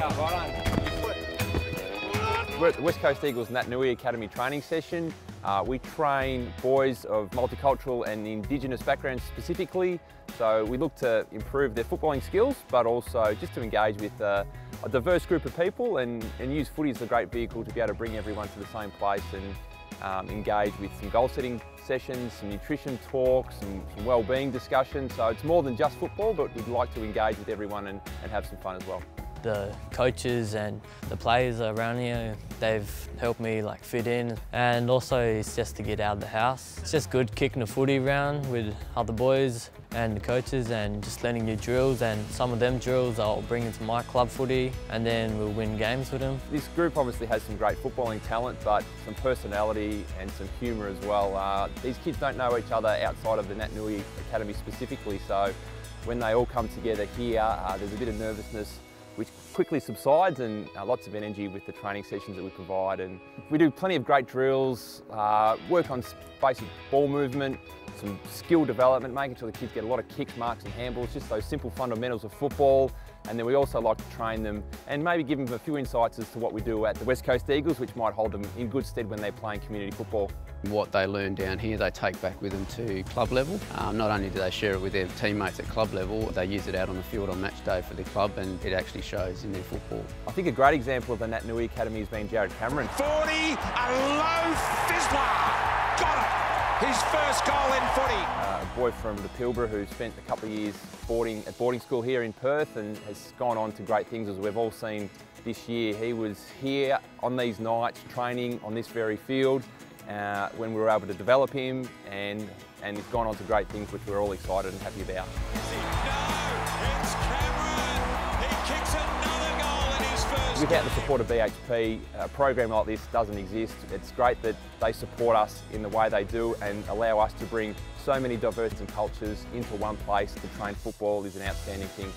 We're at the West Coast Eagles Naitanui Academy training session. Uh, we train boys of multicultural and Indigenous backgrounds specifically. So we look to improve their footballing skills, but also just to engage with uh, a diverse group of people and, and, use footy as a great vehicle to be able to bring everyone to the same place and um, engage with some goal setting sessions, some nutrition talks, some, some well-being discussions. So it's more than just football, but we'd like to engage with everyone and, and have some fun as well the coaches and the players around here, they've helped me like fit in. And also it's just to get out of the house. It's just good kicking the footy around with other boys and the coaches and just learning new drills and some of them drills I'll bring into my club footy and then we'll win games with them. This group obviously has some great footballing talent but some personality and some humour as well. Uh, these kids don't know each other outside of the Naitanui Academy specifically so when they all come together here uh, there's a bit of nervousness which quickly subsides and uh, lots of energy with the training sessions that we provide. And we do plenty of great drills, uh, work on basic ball movement, some skill development, making sure the kids get a lot of kicks, marks and handballs, just those simple fundamentals of football. And then we also like to train them and maybe give them a few insights as to what we do at the West Coast Eagles, which might hold them in good stead when they're playing community football. What they learn down here, they take back with them to club level. Um, not only do they share it with their teammates at club level, they use it out on the field on match day for the club and it actually shows in their football. I think a great example of the Naitanui Academy has been Jared Cameron. 40, a low fizzler, got it! His first goal in footy. Uh, a boy from the Pilbara who spent a couple of years boarding at boarding school here in Perth and has gone on to great things as we've all seen this year. He was here on these nights training on this very field uh, when we were able to develop him and, and he's gone on to great things which we're all excited and happy about. Without the support of BHP, a program like this doesn't exist. It's great that they support us in the way they do and allow us to bring so many diverse cultures into one place to train football is an outstanding thing.